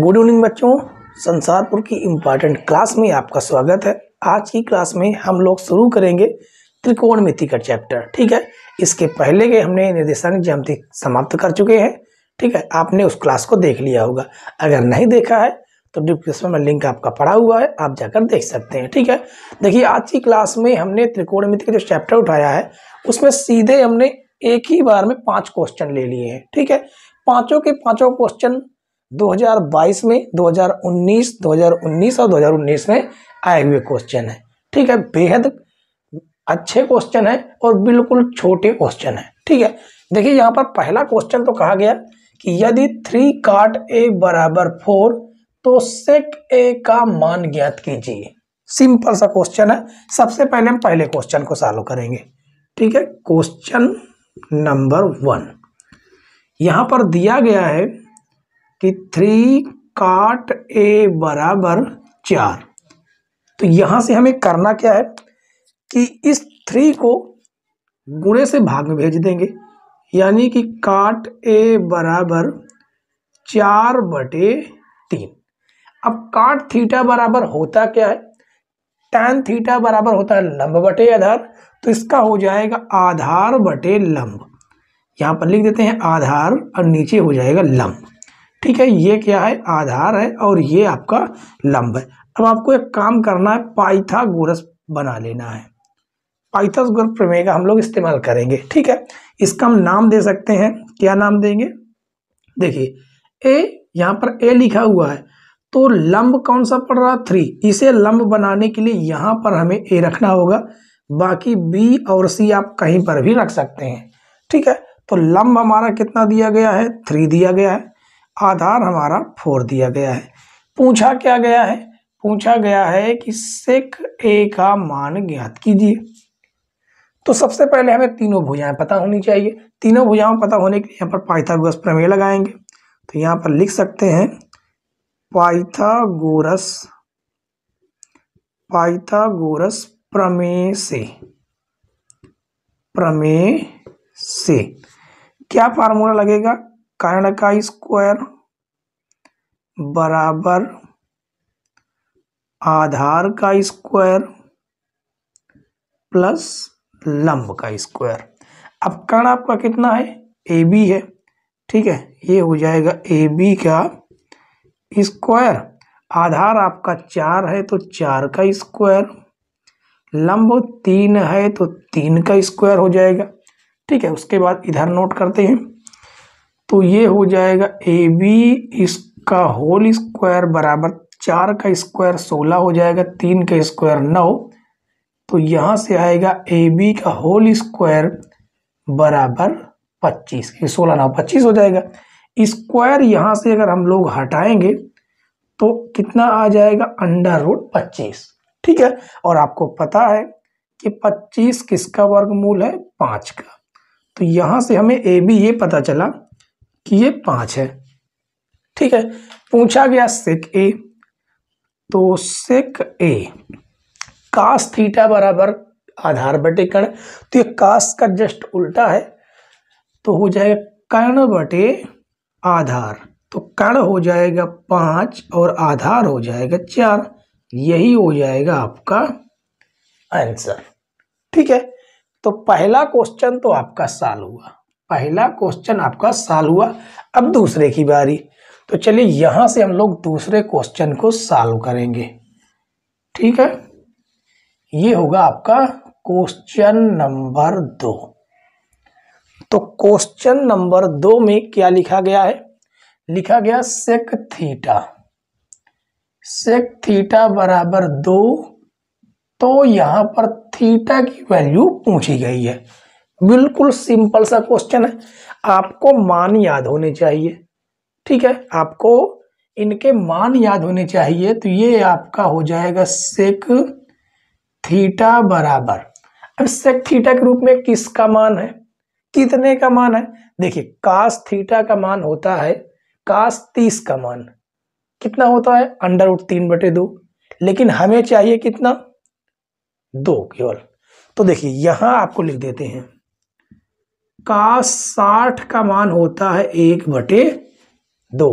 Good evening बच्चों। संसारपुर की important class में आपका स्वागत है। आज की क्लास में हम लोग शुरू करेंगे त्रिकोणमिति का चैप्टर ठीक है? इसके पहले के हमने निर्देशांक ज्यामिति समाप्त कर चुके हैं, ठीक है? आपने उस क्लास को देख लिया होगा। अगर नहीं देखा है तो डिस्क्रिप्शन में लिंक आपका पड़ा हुआ है, आप जाकर देख सकते हैं, ठीक है? देखिए, आज की क्लास में हमने त्रिकोणमिति का जो चैप्टर उठाया है, उसमें सीधे हमने एक ही बार में पाँच क्वेश्चन ले लिए हैं, ठीक है? पाँचों के पाँचों क्वेश्चन 2022 में 2019 2019 और 2019 में आए हुए क्वेश्चन है। ठीक है, बेहद अच्छे क्वेश्चन है और बिल्कुल छोटे क्वेश्चन है। ठीक है, देखिए यहाँ पर पहला क्वेश्चन तो कहा गया कि यदि थ्री काट ए बराबर फोर तो सेक ए का मान ज्ञात कीजिए। सिंपल सा क्वेश्चन है। सबसे पहले हम पहले क्वेश्चन को सॉल्व करेंगे। ठीक है क्वेश्चन नंबर वन यहाँ पर दिया गया है कि थ्री काट ए बराबर चार। तो यहाँ से हमें करना क्या है कि इस थ्री को गुणे से भाग में भेज देंगे। यानी कि काट ए बराबर चार बटे तीन। अब काट थीटा बराबर होता क्या है? टैन थीटा बराबर होता है लंब बटे आधार। तो इसका हो जाएगा आधार बटे लंब। यहाँ पर लिख देते हैं आधार और नीचे हो जाएगा लंब। ठीक है, ये क्या है? आधार है और ये आपका लंब है। अब आपको एक काम करना है, पाइथागोरस बना लेना है। पाइथागोरस प्रमेय का हम लोग इस्तेमाल करेंगे, ठीक है? इसका हम नाम दे सकते हैं। क्या नाम देंगे? देखिए, ए, यहाँ पर ए लिखा हुआ है। तो लंब कौन सा पड़ रहा? थ्री। इसे लंब बनाने के लिए यहाँ पर हमें ए रखना होगा। बाकी बी और सी आप कहीं पर भी रख सकते हैं, ठीक है? तो लंब हमारा कितना दिया गया है? थ्री दिया गया है। आधार हमारा फोर दिया गया है। पूछा क्या गया है? पूछा गया है कि सेक ए का मान ज्ञात कीजिए। तो सबसे पहले हमें तीनों भुजाएँ पता होनी चाहिए। तीनों भुजाओं पता होने के लिए यहाँ पर पाइथागोरस प्रमेय लगाएँगे। तो यहाँ पर लिख सकते हैं, पाइथागोरस पाइथागोरस प्रमेय से प्रमेय से। क्या फार्मूला लगेगा? कर्ण का स्क्वायर बराबर आधार का स्क्वायर प्लस लंब का स्क्वायर। अब कर्ण आपका कितना है? ए बी है। ठीक है, ये हो जाएगा ए बी का स्क्वायर। आधार आपका चार है तो चार का स्क्वायर। लंब तीन है तो तीन का स्क्वायर हो जाएगा। ठीक है, उसके बाद इधर नोट करते हैं। तो ये हो जाएगा ए बी इसका होल स्क्वायर बराबर चार का स्क्वायर सोलह हो जाएगा, तीन का स्क्वायर नौ। तो यहाँ से आएगा ए बी का होल स्क्वायर बराबर पच्चीस, ये सोलह नौ, पच्चीस हो जाएगा। स्क्वायर यहाँ से अगर हम लोग हटाएँगे तो कितना आ जाएगा? अंडर रूट पच्चीस। ठीक है? और आपको पता है कि पच्चीस किसका वर्गमूल है? पाँच का। तो यहाँ से हमें ए बी ये पता चला कि ये पाँच है। ठीक है, पूछा गया सेक ए तो सेक ए कास थीटा बराबर आधार बटे कर्ण तो ये कास का जस्ट उल्टा है तो हो जाएगा कर्ण बटे आधार तो कर्ण हो जाएगा पाँच और आधार हो जाएगा चार, यही हो जाएगा आपका आंसर ठीक है तो पहला क्वेश्चन तो आपका साल हुआ। पहला क्वेश्चन आपका साल हुआ, अब दूसरे की बारी। तो चलिए यहाँ से हम लोग दूसरे क्वेश्चन को सॉल्व करेंगे। ठीक है? ये होगा आपका क्वेश्चन नंबर दो। तो क्वेश्चन नंबर दो में क्या लिखा गया है? लिखा गया सेक थीटा सेक थीटा बराबर दो तो यहाँ पर थीटा की वैल्यू पूछी गई है। बिल्कुल सिंपल सा क्वेश्चन है। आपको मान याद होने चाहिए, ठीक है? आपको इनके मान याद होने चाहिए तो ये आपका हो जाएगा सेक थीटा बराबर। अब सेक थीटा के रूप में किसका मान है? कितने का मान है? देखिए कास थीटा का मान होता है कास तीस का मान। कितना होता है? अंडर रूट तीन बटे दो। लेकिन हमें चाहिए कितना? दो केवल। तो देखिए, यहाँ आपको लिख देते हैं। का साठ का मान होता है एक बटे दो।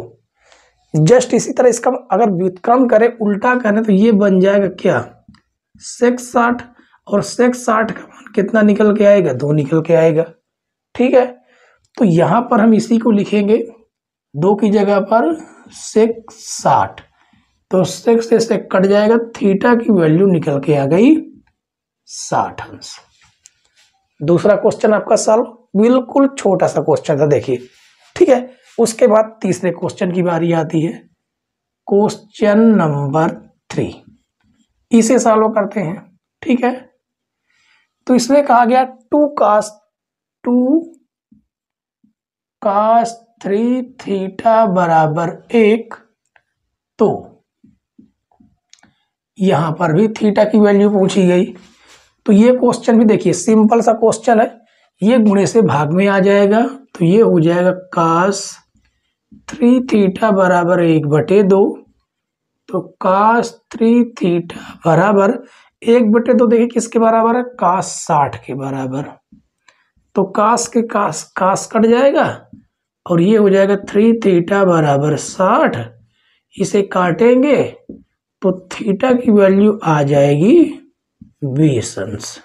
जस्ट इसी तरह इसका अगर व्युतक्रम करें, उल्टा करें तो ये बन जाएगा क्या? सेक्स साठ, और सेक्स साठ का मान कितना निकल के आएगा? दो निकल के आएगा। ठीक है? तो यहाँ पर हम इसी को लिखेंगे, दो की जगह पर सेक्स साठ। तो सेक्स से सेक कट जाएगा थीटा की वैल्यू निकल के आ गई साठ अंश। दूसरा क्वेश्चन आपका सॉल्व बिल्कुल छोटा सा क्वेश्चन था, देखिए। ठीक है? उसके बाद तीसरे क्वेश्चन की बारी आती है। क्वेश्चन नंबर थ्री इसे सॉल्व करते हैं। ठीक है? तो इसमें कहा गया two cos two cos three theta बराबर एक तो यहाँ पर भी थीटा की वैल्यू पूछी गई। तो ये क्वेश्चन भी देखिए सिंपल सा क्वेश्चन है। ये गुणे से भाग में आ जाएगा तो ये हो जाएगा कास थ्री थीटा बराबर एक बटे दो। तो कास थ्री थीटा बराबर एक बटे दो, देखिए किसके बराबर है? कास साठ के बराबर। तो कास के कास कास कट जाएगा और ये हो जाएगा थ्री थीटा बराबर साठ। इसे काटेंगे तो थीटा की वैल्यू आ जाएगी बीस अंश।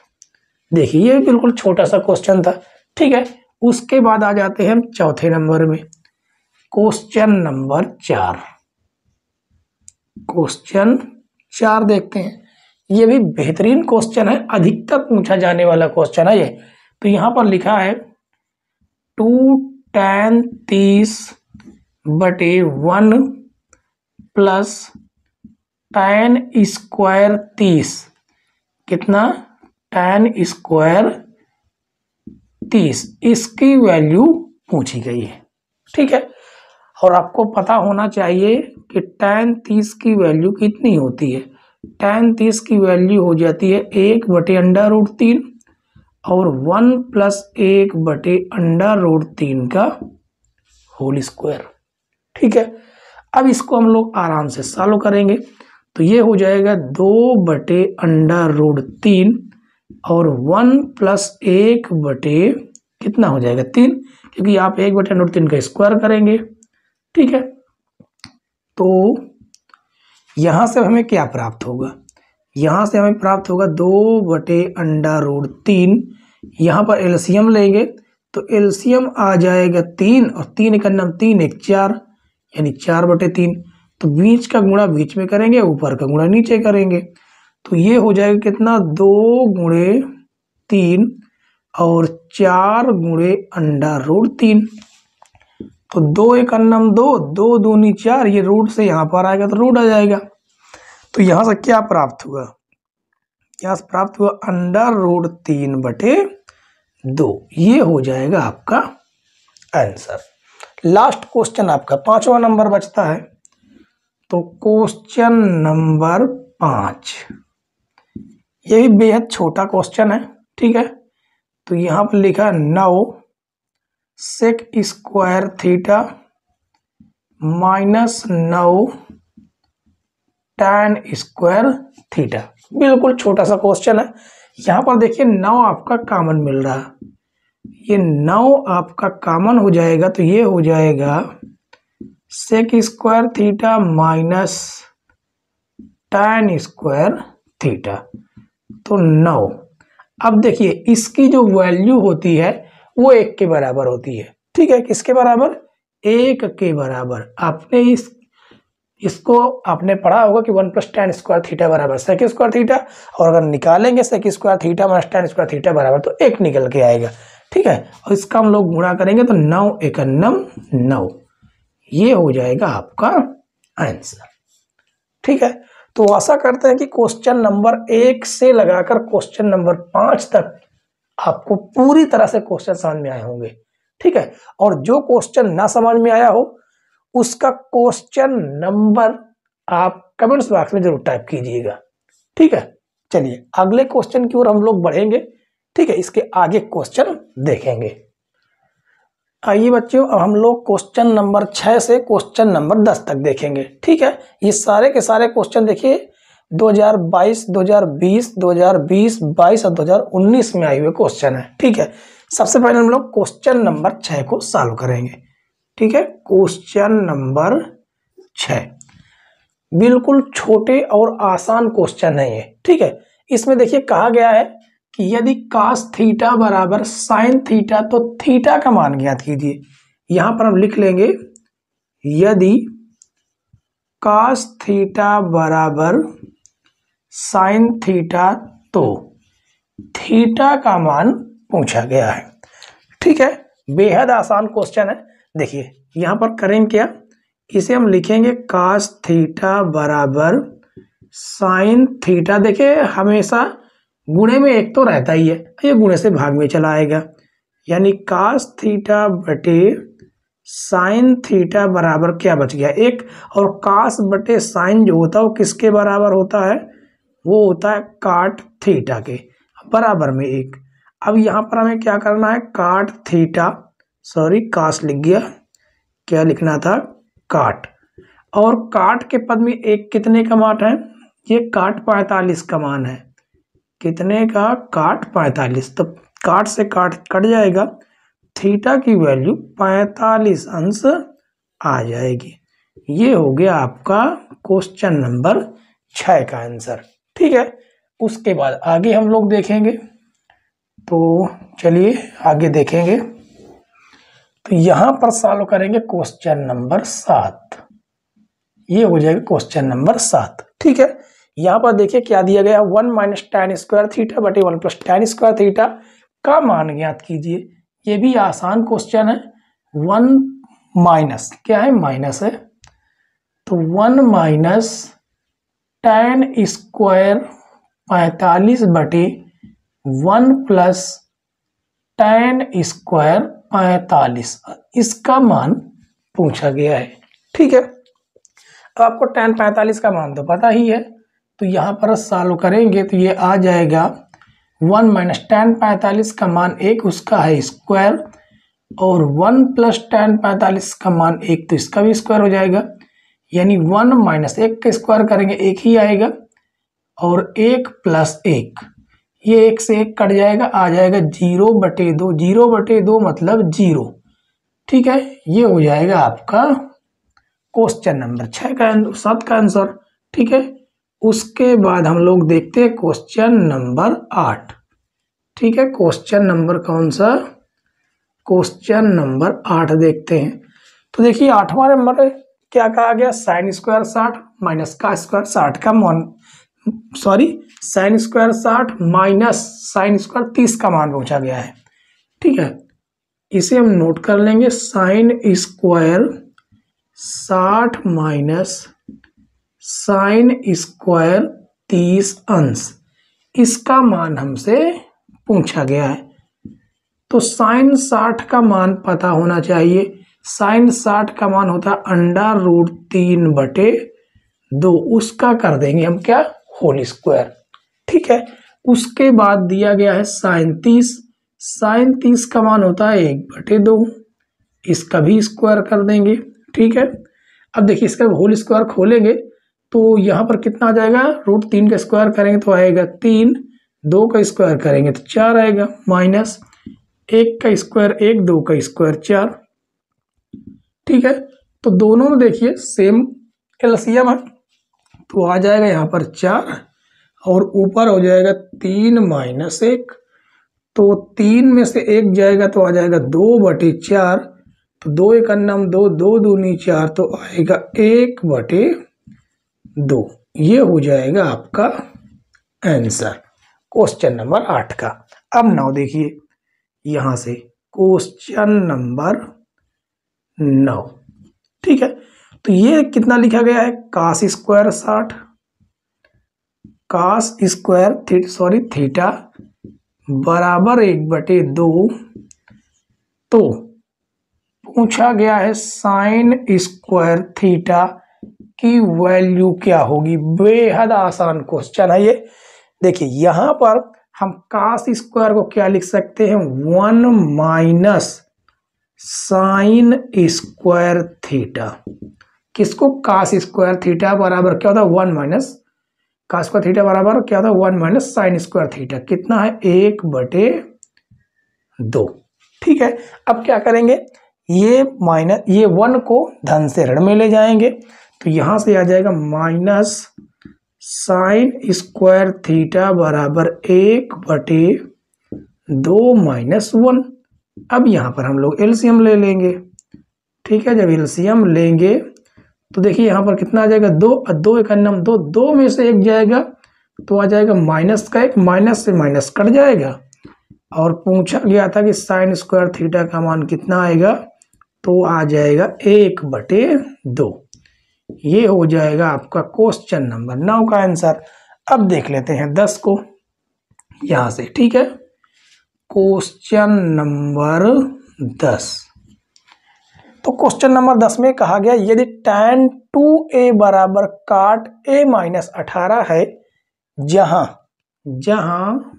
देखिए, ये बिल्कुल छोटा सा क्वेश्चन था। ठीक है, उसके बाद आ जाते हैं हम चौथे नंबर में। क्वेश्चन नंबर चार। क्वेश्चन चार देखते हैं। ये भी बेहतरीन क्वेश्चन है, अधिकतर पूछा जाने वाला क्वेश्चन है ये। तो यहाँ पर लिखा है टू टेन तीस बटे वन प्लस टेन स्क्वायर तीस। कितना? टेन स्क्वायर तीस। इसकी वैल्यू पूछी गई है। ठीक है? और आपको पता होना चाहिए कि टेन तीस की वैल्यू कितनी होती है। टेन तीस की वैल्यू हो जाती है एक बटे अंडर रूट तीन और वन प्लस एक बटे अंडर रूट तीन का होल स्क्वायर ठीक है? अब इसको हम लोग आराम से सॉल्व करेंगे। तो ये हो जाएगा दो बटे अंडर रूट तीन और वन प्लस एक बटे कितना हो जाएगा? तीन, क्योंकि आप एक बटे रूट तीन का स्क्वायर करेंगे। ठीक है? तो यहाँ से हमें क्या प्राप्त होगा? यहाँ से हमें प्राप्त होगा दो बटे अंडा रोड तीन। यहाँ पर एलसीएम लेंगे तो एलसीएम आ जाएगा तीन, और तीन एक नाम तीन एक चार, यानी चार बटे तीन। तो बीच का गुणा बीच में करेंगे, ऊपर का गुणा नीचे करेंगे। तो ये हो जाएगा कितना? दो गुणे तीन और चार गुणे अंडा रूट तीन। तो दो एक अन्नम दो दो दूनी चार, ये रूट से यहाँ पर आएगा तो रूट आ जाएगा। तो यहाँ से क्या प्राप्त हुआ? यहाँ से प्राप्त हुआ अंडर रूट तीन बटे दो। ये हो जाएगा आपका आंसर। लास्ट क्वेश्चन आपका पांचवा नंबर बचता है। तो क्वेश्चन नंबर पाँच। ये भी बेहद छोटा क्वेश्चन है, ठीक है? तो यहाँ पर लिखा नौ सेक स्क्वायर थीटा माइनस नौ टेन स्क्वायर थीटा बिल्कुल छोटा सा क्वेश्चन है। यहाँ पर देखिए, नौ आपका कॉमन मिल रहा है। ये नौ आपका कॉमन हो जाएगा तो ये हो जाएगा sec square theta minus tan square theta तो नौ अब देखिए, इसकी जो वैल्यू होती है, वो एक के बराबर होती है। ठीक है, किसके बराबर? एक के बराबर। आपने इस, इसको आपने पढ़ा होगा कि one plus tan square theta बराबर सेक स्क्वायर थीटा, और अगर निकालेंगे sec square theta minus tan square theta बराबर तो एक निकल के आएगा। ठीक है, और इसका हम लोग गुणा करेंगे तो नौ एक नम नौ। ये हो जाएगा आपका आंसर। ठीक है तो आशा करते हैं कि क्वेश्चन नंबर एक से लगाकर क्वेश्चन नंबर पाँच तक आपको पूरी तरह से क्वेश्चन समझ में आए होंगे। ठीक है? और जो क्वेश्चन ना समझ में आया हो, उसका क्वेश्चन नंबर आप कमेंट्स बॉक्स में ज़रूर टाइप कीजिएगा। ठीक है? चलिए, अगले क्वेश्चन की ओर हम लोग बढ़ेंगे। ठीक है? इसके आगे क्वेश्चन देखेंगे। आइए बच्चों अब हम लोग क्वेश्चन नंबर छह से क्वेश्चन नंबर दस तक देखेंगे। ठीक है? ये सारे के सारे क्वेश्चन देखिए 2022, 2020, 2020, 22 और 2019 में आए हुए क्वेश्चन है। ठीक है? सबसे पहले हम लोग क्वेश्चन नंबर छः को सॉल्व करेंगे। ठीक है? क्वेश्चन नंबर छ बिल्कुल छोटे और आसान क्वेश्चन है ये। ठीक है? इसमें देखिए कहा गया है कि यदि कास थीटा बराबर साइन थीटा तो थीटा का मान ज्ञात कीजिए। यहाँ पर हम लिख लेंगे, यदि कास थीटा बराबर साइन थीटा तो थीटा का मान पूछा गया है। ठीक है? बेहद आसान क्वेश्चन है। देखिए, यहाँ पर करेंगे क्या? इसे हम लिखेंगे कास थीटा बराबर साइन थीटा देखिए, हमेशा गुणे में एक तो रहता ही है। ये गुणे से भाग में चला आएगा। यानी कास थीटा बटे साइन थीटा बराबर क्या बच गया? एक, और कास बटे साइन जो होता है वो किसके बराबर होता है? वो होता है काट थीटा के, बराबर में एक। अब यहाँ पर हमें क्या करना है? काट थीटा सॉरी कास लिख गया। क्या लिखना था? काट और काट के पद में एक कितने का मान है? ये काट पैंतालीस का मान है। कितने का? काट पैंतालीस। तो काट से काट कट जाएगा। थीटा की वैल्यू पैंतालीस अंश आ जाएगी। ये हो गया आपका क्वेश्चन नंबर छ का आंसर। ठीक है? उसके बाद आगे हम लोग देखेंगे। तो चलिए आगे देखेंगे। तो यहाँ पर सॉल्व करेंगे क्वेश्चन नंबर सात। ये हो जाएगा क्वेश्चन नंबर सात। ठीक है? यहाँ पर देखिए क्या दिया गया one minus tan square theta बटे one plus tan square theta का मान ज्ञात कीजिए। ये भी आसान क्वेश्चन है। वन माइनस, क्या है? माइनस है। तो वन माइनस टेन स्क्वायर पैतालीस बटे वन प्लस टेन स्क्वायर पैतालीस, इसका मान पूछा गया है। ठीक है। अब आपको टेन पैंतालीस का मान तो पता ही है। तो यहाँ पर सॉल्व करेंगे तो ये आ जाएगा वन माइनस टेन पैंतालीस का मान एक, उसका है स्क्वायर। और वन प्लस टेन पैंतालीस का मान एक तो इसका भी स्क्वायर हो जाएगा। यानी वन माइनस एक का स्क्वायर करेंगे, एक ही आएगा। और एक प्लस एक, ये एक से एक कट जाएगा, आ जाएगा ज़ीरो बटे दो। ज़ीरो बटे दो मतलब ज़ीरो। ठीक है, ये हो जाएगा आपका क्वेश्चन नंबर छः का सात का आंसर। ठीक है उसके बाद हम लोग देखते हैं क्वेश्चन नंबर आठ। ठीक है क्वेश्चन नंबर कौन सा? क्वेश्चन नंबर आठ देखते हैं। तो देखिए, आठवां नंबर क्या कहा गया? साइन स्क्वायर साठ माइनस का स्क्वायर साठ का मान सॉरी साइन स्क्वायर साठ माइनस साइन स्क्वायर तीस का मान पूछा गया है। ठीक है, इसे हम नोट कर लेंगे। साइन स्क्वायर साठ माइनस साइन स्क्वायर तीस अंश। इसका मान हमसे पूछा गया है। तो साइन साठ का मान पता होना चाहिए। साइन साठ का मान होता है अंडा रूट तीन बटे दो। उसका कर देंगे हम क्या? Whole square. ठीक है? उसके बाद दिया गया है साइन तीस। साइन तीस का मान होता है एक बटे दो। इसका भी स्क्वायर कर देंगे। ठीक है? अब देखिए, इसका होल स्क्वायर खोलेंगे। तो यहाँ पर कितना आ जाएगा? रूट तीन का स्क्वायर करेंगे तो आएगा तीन, दो का स्क्वायर करेंगे तो चार आएगा। माइनस एक का स्क्वायर एक, दो का स्क्वायर चार। ठीक है? तो दोनों में देखिए सेम एलसीएम है। तो आ जाएगा यहाँ पर चार और ऊपर हो जाएगा तीन माइनस एक। तो तीन में से एक जाएगा तो आ जाएगा दो बटे चार। तो दो एक अन्नम दो दो दूनी चार तो आएगा एक बटे दो। ये हो जाएगा आपका आंसर क्वेश्चन नंबर आठ का। अब नौ देखिए, यहाँ से क्वेश्चन नंबर नौ। ठीक है? तो ये कितना लिखा गया है? कास स्क्वायर साठ कास स्क्वायर थी सॉरी थीटा बराबर एक बटे दो। तो पूछा गया है साइन स्क्वायर थीटा की वैल्यू क्या होगी? बेहद आसान क्वेश्चन है ये। देखिए, यहाँ पर हम कास स्क्वायर को क्या लिख सकते हैं? One minus sine square theta किसको कास स्क्वायर थीटा बराबर क्या होता है? One minus cos square theta बराबर क्या होता है? One minus sine square theta कितना है? एक बटे दो। ठीक है, अब क्या करेंगे? ये माइनस ये वन को धन से ऋण में ले जाएँगे। तो यहाँ से आ जाएगा माइनस साइन स्क्वायर थीटा बराबर एक बटे दो माइनस वन। अब यहाँ पर हम लोग एलसीएम ले लेंगे। ठीक है, जब एलसीएम लेंगे तो देखिए यहाँ पर कितना आ जाएगा? दो दो एक अन्य, दो दो में से एक जाएगा तो आ जाएगा माइनस का एक, माइनस से माइनस कट जाएगा। और पूछा गया था कि साइन स्क्वायर थीटा का मान कितना आएगा? तो आ जाएगा एक बटे दो। ये हो जाएगा आपका क्वेश्चन नंबर नौ का आंसर अब देख लेते हैं दस को. यहाँ से, ठीक है? क्वेश्चन नंबर दस. तो क्वेश्चन नंबर दस में कहा गया, यदि tan टू ए बराबर काट ए माइनस अठारह है, जहाँ जहाँ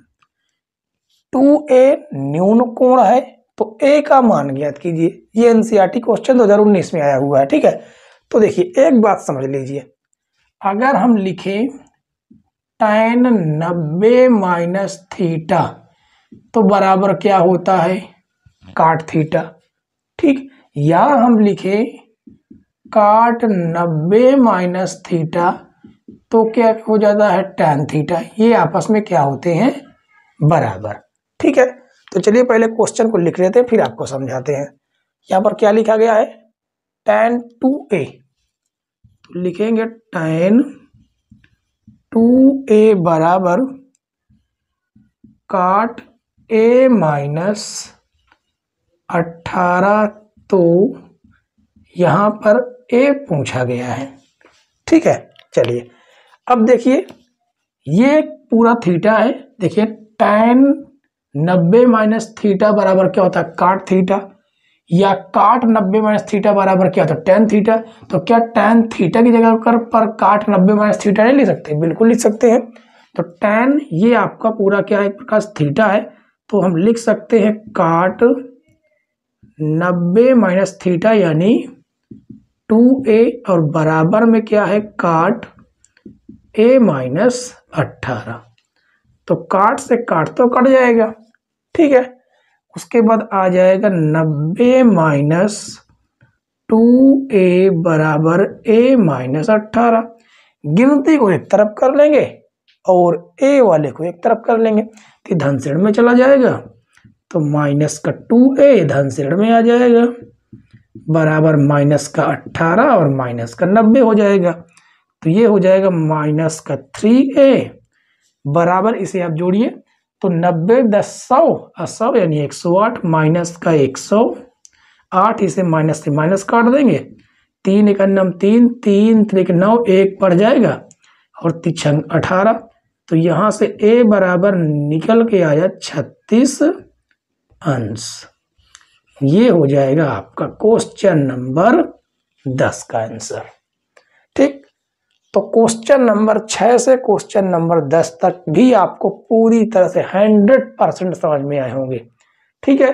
टू ए न्यून कोण है तो ए का मान ज्ञात कीजिए. ये एनसीईआरटी क्वेश्चन 2019 में आया हुआ है, ठीक है? तो देखिए, एक बात समझ लीजिए। अगर हम लिखें tan नब्बे माइनस थीटा तो बराबर क्या होता है? काट थीटा ठीक? या हम लिखे काट नब्बे माइनस थीटा तो क्या हो जाता है? टेन थीटा ये आपस में क्या होते हैं? बराबर। ठीक है? तो चलिए, पहले क्वेश्चन को लिख लेते हैं, फिर आपको समझाते हैं। यहाँ पर क्या लिखा गया है? टेन टू ए तो लिखेंगे टेन टू ए बराबर काट ए माइनस अट्ठारह तो यहाँ पर ए पूछा गया है। ठीक है, चलिए। अब देखिए, ये पूरा थीटा है। देखिए टेन नब्बे माइनस थीटा बराबर क्या होता है? काट थीटा या काट नब्बे माइनस थीटा बराबर क्या? होता है टेन थीटा तो क्या टेन थीटा की जगह कर पर काट नब्बे माइनस थीटा नहीं लिख सकते? बिल्कुल लिख सकते हैं। तो टेन ये आपका पूरा क्या है? एक प्रकार थीटा है। तो हम लिख सकते हैं काट नब्बे माइनस थीटा यानी टू ए और बराबर में क्या है? काट ए माइनस अट्ठारह तो काट से काट तो कट जाएगा। ठीक है? उसके बाद आ जाएगा नब्बे माइनस टू ए बराबर ए माइनस अट्ठारह। गिनती को एक तरफ़ कर लेंगे और ए वाले को एक तरफ़ कर लेंगे। तो धन श्रेण में चला जाएगा। तो माइनस का टू ए धन श्रेण में आ जाएगा। बराबर माइनस का अट्ठारह और माइनस का नब्बे हो जाएगा। तो ये हो जाएगा माइनस का थ्री ए। बराबर इसे आप जोड़िए। तो नब्बे दस सौ सौ यानी एक सौ आठ, माइनस का एक सौ, आठ इसे माइनस से माइनस काट देंगे। तीन एक तीन तीन त्रिक नौ, एक पड़ जाएगा। और तिछंग अठारह तो यहाँ से ए बराबर निकल के आया छत्तीस अंश। ये हो जाएगा आपका क्वेश्चन नंबर दस का आंसर। ठीक? तो क्वेश्चन नंबर छह से क्वेश्चन नंबर दस तक भी आपको पूरी तरह से हंड्रेड परसेंट समझ में आए होंगे। ठीक है?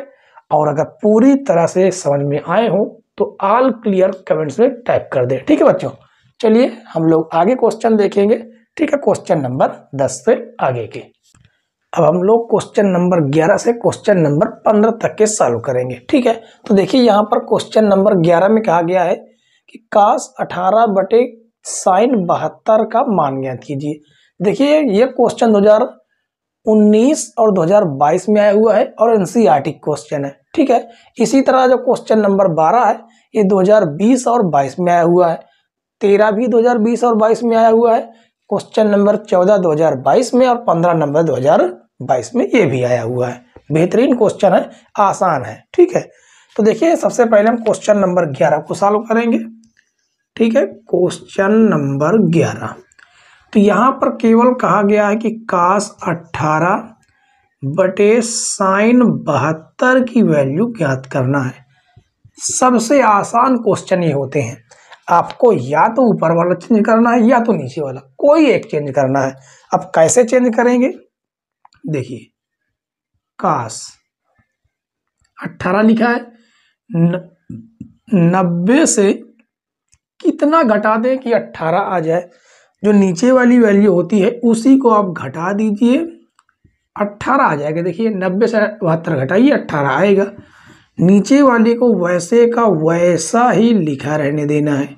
और अगर पूरी तरह से समझ में आए हो तो ऑल क्लियर कमेंट्स में टाइप कर दे। ठीक है बच्चों? चलिए, हम लोग आगे क्वेश्चन देखेंगे। ठीक है? क्वेश्चन नंबर दस से आगे के। अब हम लोग क्वेश्चन नंबर ग्यारह से क्वेश्चन नंबर पंद्रह तक के सॉल्व करेंगे। ठीक है? तो देखिए, यहाँ पर क्वेश्चन नंबर ग्यारह में कहा गया है कि कास अठारह बटे साइन बहत्तर का मान ज्ञात कीजिए। देखिए, ये क्वेश्चन 2019 और 2022 में आया हुआ है और एनसीईआरटी क्वेश्चन है, ठीक है? इसी तरह जो क्वेश्चन नंबर 12 है, ये 2020 और 22 में आया हुआ है। तेरह भी 2020 और 22 में आया हुआ है क्वेश्चन नंबर 14 2022 में और 15 नंबर 2022 में ये भी आया हुआ है। बेहतरीन क्वेश्चन है, आसान है, ठीक है? तो देखिए, सबसे पहले हम क्वेश्चन नंबर 11 को सॉल्व करेंगे। ठीक है? क्वेश्चन नंबर 11 तो यहाँ पर केवल कहा गया है कि कास 18 बटे साइन बहत्तर की वैल्यू ज्ञात करना है। सबसे आसान क्वेश्चन ये होते हैं। आपको या तो ऊपर वाला चेंज करना है या तो नीचे वाला। कोई एक चेंज करना है। अब कैसे चेंज करेंगे? देखिए कास अट्ठारह लिखा है। नब्बे से कितना घटा दें कि अट्ठारह आ जाए। जो नीचे वाली वैल्यू होती है, उसी को आप घटा दीजिए। अट्ठारह आ जाएगा। देखिए, नब्बे से बहत्तर घटाइए, अट्ठारह आएगा। नीचे वाले को वैसे का वैसा ही लिखा रहने देना है।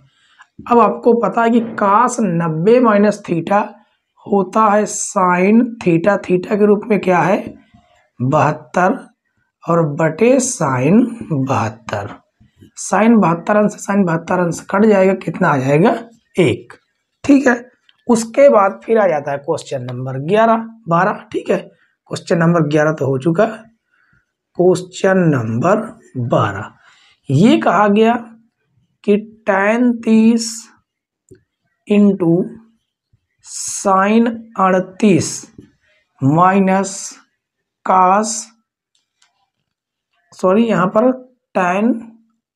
अब आपको पता है कि कास नब्बे माइनस थीटा होता है साइन थीटा थीटा के रूप में क्या है? बहत्तर और बटे साइन बहत्तर। साइन बहत्तर अंश, साइन बहत्तर अंश कट जाएगा, कितना आ जाएगा? एक। ठीक है? उसके बाद फिर आ जाता है क्वेश्चन नंबर ग्यारह, बारह। ठीक है? क्वेश्चन नंबर ग्यारह तो हो चुका क्वेश्चन नंबर बारह। ये कहा गया कि टैन तीस इंटू साइन अड़तीस माइनस कास सॉरी यहाँ पर टैन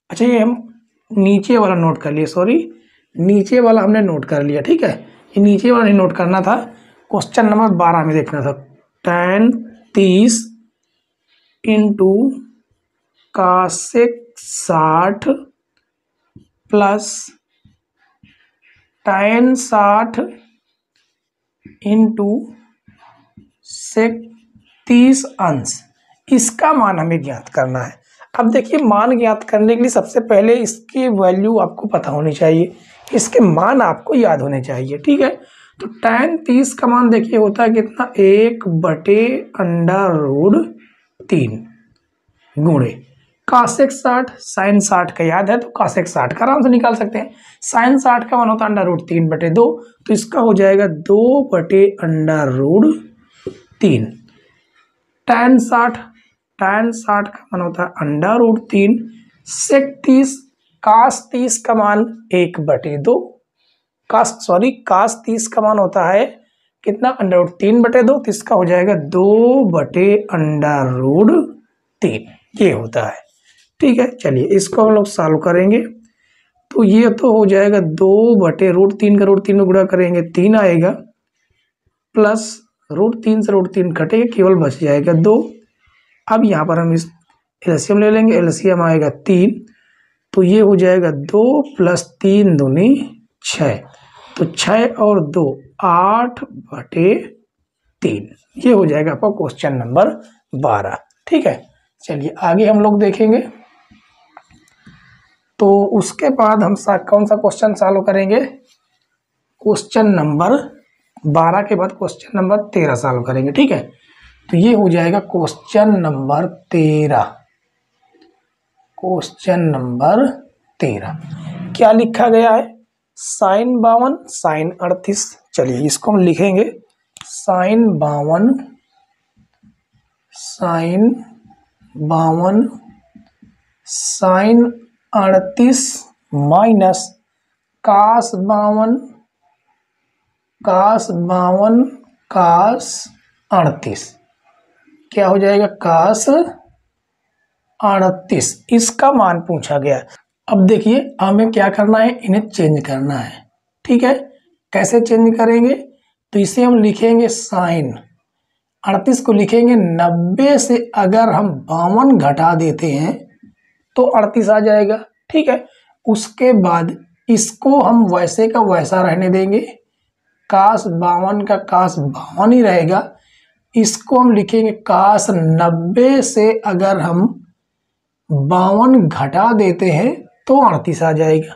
अच्छा ये हम नीचे वाला नोट कर लिए सॉरी नीचे वाला हमने नोट कर लिया, ठीक है? ये नीचे वाला नहीं नोट करना था. क्वेश्चन नंबर बारह में देखना था. टेन तीस इंटू कासिक साठ प्लस टेन साठ इंटू से तीस अंश. इसका मान हमें ज्ञात करना है. अब देखिए, मान ज्ञात करने के लिए सबसे पहले इसकी वैल्यू आपको पता होनी चाहिए। इसके मान आपको याद होने चाहिए, ठीक है? तो टेन तीस का मान देखिए, होता है कितना? एक बटे अंडर रूड तीन गुणे। कासेक साठ साइन साठ का याद है तो कासेक साठ का आराम से निकाल सकते हैं। साइन साठ का मान होता है अंडर रूड तीन बटे दो तो इसका हो जाएगा दो बटे अंडर रूड तीन। टेन साठ टेन साठ का मान होता है अंडर रूट तीन सेक तीस, कास तीस का मान एक बटे दो। कास सॉरी कास तीस का मान होता है, कितना? अंडर रूट तीन बटे दो तो इसका हो जाएगा दो बटे अंडर रूट तीन। ये होता है। ठीक है, चलिए, इसको हम लोग सॉल्व करेंगे। तो ये तो हो जाएगा दो बटे रूट तीन का रूट तीन में गुणा करेंगे, तीन आएगा प्लस रूट तीन से रूट तीन कटेगा केवल बच जाएगा दो। अब यहाँ पर हम इस एलसीएम ले लेंगे। एलसीएम आएगा तीन तो ये हो जाएगा दो प्लस तीन दूनी छ। तो छ और दो, आठ बटे तीन। ये हो जाएगा आपका क्वेश्चन नंबर बारह। ठीक है? चलिए आगे हम लोग देखेंगे। तो उसके बाद हम सा, कौन सा क्वेश्चन सॉल्व करेंगे? क्वेश्चन नंबर बारह के बाद क्वेश्चन नंबर तेरह सॉल्व करेंगे। ठीक है? तो ये हो जाएगा क्वेश्चन नंबर तेरह। क्वेश्चन नंबर तेरह। क्या लिखा गया है? साइन बावन, साइन अड़तीस। चलिए इसको हम लिखेंगे। साइन बावन साइन बावन, साइन अड़तीस माइनस कास बावन कास बावन, कास अड़तीस। क्या हो जाएगा? कास अड़तीस। इसका मान पूछा गया। अब देखिए, हमें क्या करना है? इन्हें चेंज करना है। ठीक है? कैसे चेंज करेंगे? तो इसे हम लिखेंगे साइन। अड़तीस को लिखेंगे नब्बे से अगर हम बावन घटा देते हैं तो अड़तीस आ जाएगा। ठीक है? उसके बाद इसको हम वैसे का वैसा रहने देंगे। काश बावन का काश बावन ही रहेगा। इसको हम लिखेंगे काश नब्बे से अगर हम बावन घटा देते हैं तो अड़तीस आ जाएगा।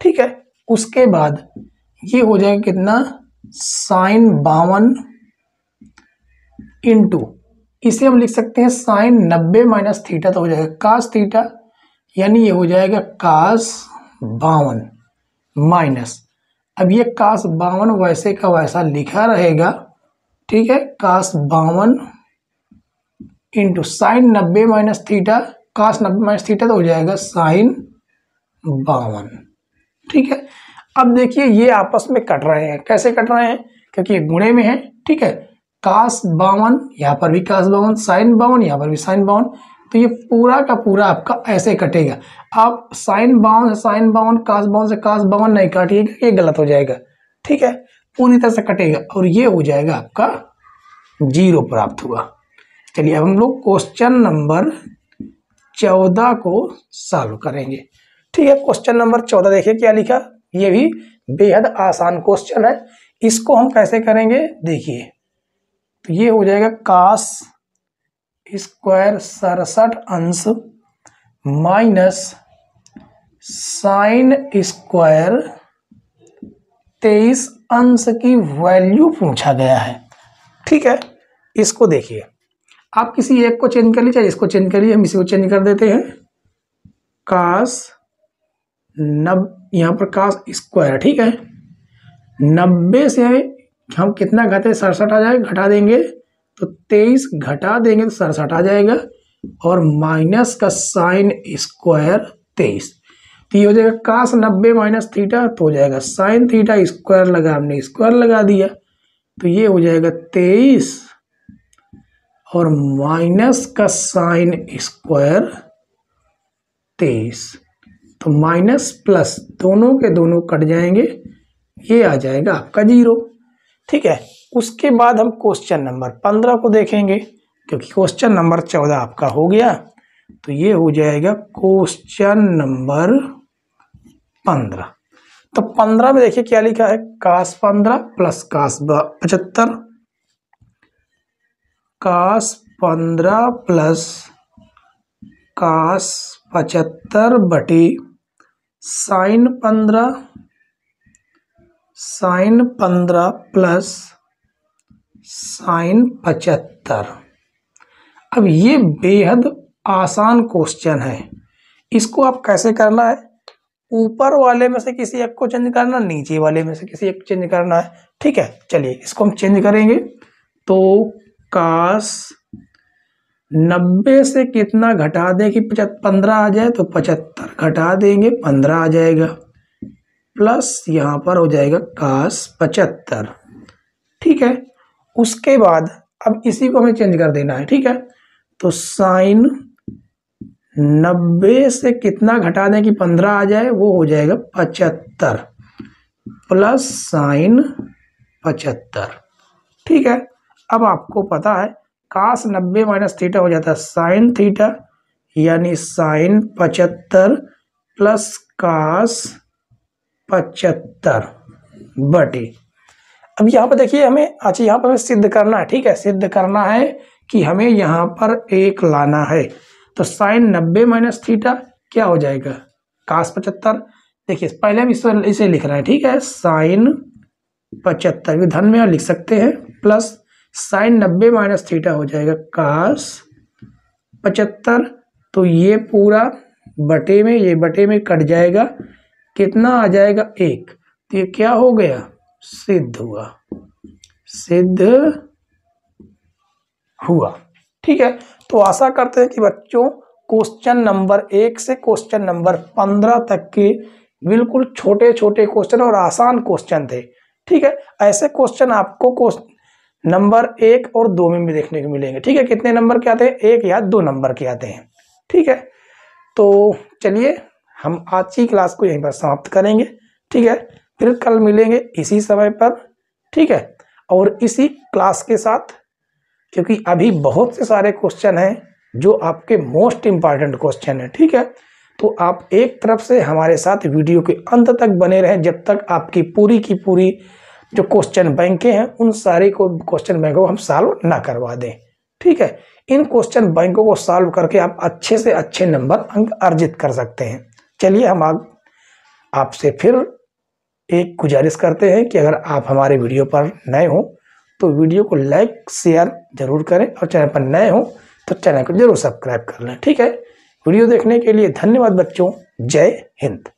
ठीक है? उसके बाद ये हो जाएगा कितना? साइन बावन इंटू, इसे हम लिख सकते हैं साइन नब्बे माइनस थीटा तो हो जाएगा कास थीटा, यानी ये हो जाएगा कास बावन माइनस। अब ये कास बावन वैसे का वैसा लिखा रहेगा ठीक है कास बावन इंटू साइन नब्बे माइनस थीटा कास नब्बे माइनस थीटा तो हो जाएगा साइन बावन। ठीक है, अब देखिए ये आपस में कट रहे हैं। कैसे कट रहे हैं? क्योंकि ये गुणे में है, ठीक है। कास बावन, यहाँ पर भी कास बावन साइन बावन, यहाँ पर भी साइन बावन तो ये पूरा का पूरा आपका ऐसे कटेगा। आप साइन बावन से साइन बावन कास बावन से कास बावन नहीं काटिएगा, ये गलत हो जाएगा। ठीक है पूरी तरह से कटेगा और ये हो जाएगा आपका ज़ीरो प्राप्त हुआ। चलिए अब हम लोग क्वेश्चन नंबर चौदह को सॉल्व करेंगे। ठीक है क्वेश्चन नंबर चौदह देखिए क्या लिखा। ये भी बेहद आसान क्वेश्चन है। इसको हम कैसे करेंगे? देखिए तो ये हो जाएगा कास स्क्वायर सड़सठ अंश माइनस साइन स्क्वायर तेईस अंश की वैल्यू पूछा गया है। ठीक है? इसको देखिए। आप किसी एक को चेंज कर लीजिए, इसको चेंज करिए, हम इसी को चेंज कर देते हैं। कास नब, यहाँ पर कास स्क्वायर ठीक है? नब्बे से हम कितना घटे सड़सठ आ जाए, घटा देंगे तो तेईस घटा देंगे तो सड़सठ आ जाएगा, और माइनस का साइन स्क्वायर तेईस। तो ये हो जाएगा कास नब्बे माइनस थीटा तो हो जाएगा साइन थीटा स्क्वायर लगा, हमने स्क्वायर लगा दिया। तो ये हो जाएगा तेईस, और माइनस का साइन स्क्वायर तेईस। तो माइनस प्लस दोनों के दोनों कट जाएँगे, ये आ जाएगा आपका ज़ीरो ठीक है, उसके बाद हम क्वेश्चन नंबर पंद्रह को देखेंगे, क्योंकि क्वेश्चन नंबर चौदह आपका हो गया। तो ये हो जाएगा क्वेश्चन नंबर पंद्रह। तो पंद्रह में देखिए क्या लिखा है? कास पंद्रह प्लस कास पचहत्तर। कास पंद्रह प्लस कास पचहत्तर बटी साइन पंद्रह साइन पंद्रह प्लस साइन पचहत्तर। अब ये बेहद आसान क्वेश्चन है। इसको आप कैसे करना है? ऊपर वाले में से किसी एक को चेंज करना, नीचे वाले में से किसी एक को चेंज करना है। ठीक है, चलिए इसको हम चेंज करेंगे। तो कास नब्बे से कितना घटा दें कि पंद्रह आ जाए तो पचहत्तर घटा देंगे, पंद्रह आ जाएगा। प्लस यहाँ पर हो जाएगा कास पचहत्तर। ठीक है, उसके बाद अब इसी को हमें चेंज कर देना है। ठीक है तो साइन नब्बे से कितना घटा दें कि पंद्रह आ जाए, वो हो जाएगा पचहत्तर। प्लस साइन पचहत्तर। ठीक है? अब आपको पता है, कास नब्बे माइनस थीटा हो जाता है साइन थीटा, यानी साइन पचहत्तर प्लस कास पचहत्तर बटे। अब यहाँ पर देखिए, हमें अच्छा यहाँ पर हमें सिद्ध करना है। ठीक है? सिद्ध करना है कि हमें यहाँ पर एक लाना है। तो साइन नब्बे माइनस थीटा क्या हो जाएगा? कास पचहत्तर। देखिए, पहले हम इसे इसे लिख रहे हैं, ठीक है? साइन पचहत्तर भी धन में लिख सकते हैं प्लस साइन नब्बे माइनस थीटा हो जाएगा कास पचहत्तर। तो ये पूरा बटे में, ये बटे में कट जाएगा। कितना आ जाएगा? एक। तो ये क्या हो गया? सिद्ध हुआ। सिद्ध हुआ। ठीक है? तो आशा करते हैं कि बच्चों क्वेश्चन नंबर एक से क्वेश्चन नंबर पंद्रह तक के बिल्कुल छोटे छोटे क्वेश्चन और आसान क्वेश्चन थे। ठीक है? ऐसे क्वेश्चन आपको नंबर एक और दो में भी देखने को मिलेंगे। ठीक है? कितने नंबर के आते हैं? एक या दो नंबर के आते हैं। ठीक है? तो चलिए, हम आज की क्लास को यहीं पर समाप्त करेंगे। ठीक है? फिर कल मिलेंगे इसी समय पर। ठीक है? और इसी क्लास के साथ क्योंकि अभी बहुत से सारे क्वेश्चन हैं जो आपके मोस्ट इंपॉर्टेंट क्वेश्चन हैं, ठीक है? तो आप एक तरफ़ से हमारे साथ वीडियो के अंत तक बने रहें, जब तक आपकी पूरी की पूरी जो क्वेश्चन बैंकें हैं, उन सारे को क्वेश्चन बैंकों को हम सॉल्व ना करवा दें, ठीक है? इन क्वेश्चन बैंकों को सॉल्व करके आप अच्छे से अच्छे नंबर अंक अर्जित कर सकते हैं। चलिए हम आप आपसे फिर एक गुजारिश करते हैं कि अगर आप हमारे वीडियो पर नए हों तो वीडियो को लाइक, शेयर ज़रूर करें और चैनल पर नए हो तो चैनल को ज़रूर सब्सक्राइब कर लें। ठीक है? वीडियो देखने के लिए धन्यवाद बच्चों। जय हिंद।